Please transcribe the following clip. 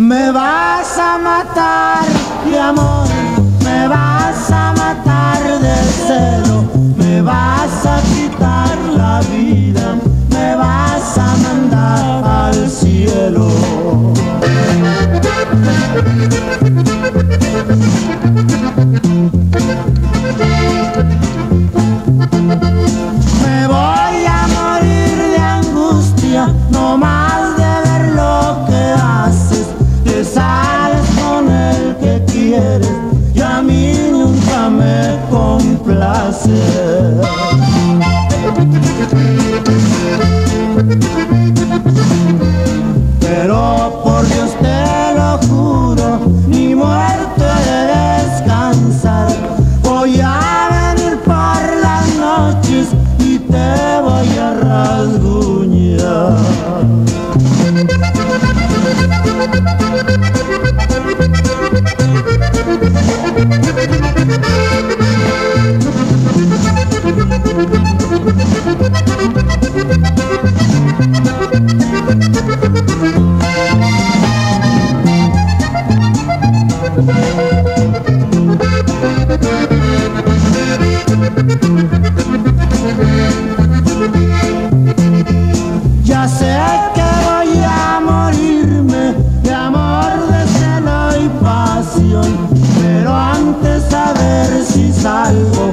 Me vas a matar de amor, me vas a matar de celo, me vas a quitar la vida, me vas a mandar al cielo. Me voy a morir de angustia, no más Pero por Dios te lo juro, ni muerte de descansar. Voy a venir por las noches y te voy a rasguñar. Ya sé que voy a morirme de amor, de celo y pasión, pero antes a ver si salgo.